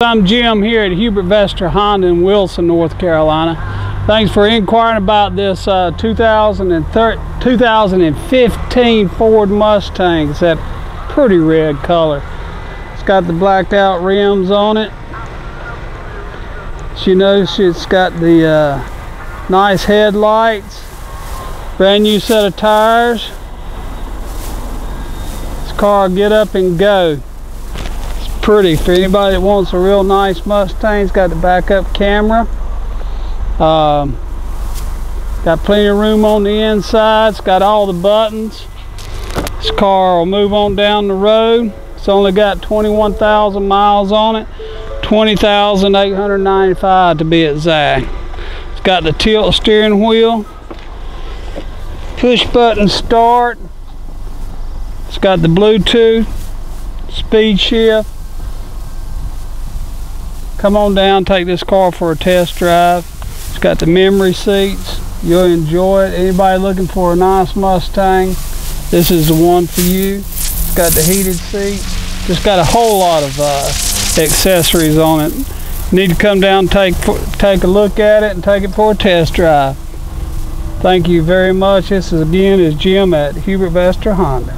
I'm Jim here at Hubert Vester Honda in Wilson, North Carolina. Thanks for inquiring about this uh, 2015 Ford Mustang. It's that pretty red color. It's got the blacked out rims on it. You notice, it's got the uh, nice headlights, brand new set of tires. This car get up and go pretty. For anybody that wants a real nice Mustang, it's got the backup camera. Um, got plenty of room on the inside. It's got all the buttons. This car will move on down the road. It's only got 21,000 miles on it. 20,895 to be exact. It's got the tilt steering wheel. Push button start. It's got the Bluetooth, speed shift, come on down take this car for a test drive. It's got the memory seats. You'll enjoy it. Anybody looking for a nice Mustang this is the one for you. It's got the heated seats. Just got a whole lot of uh, accessories on it. Need to come down take take a look at it and take it for a test drive. Thank you very much. This is again is Jim at Hubert Vester Honda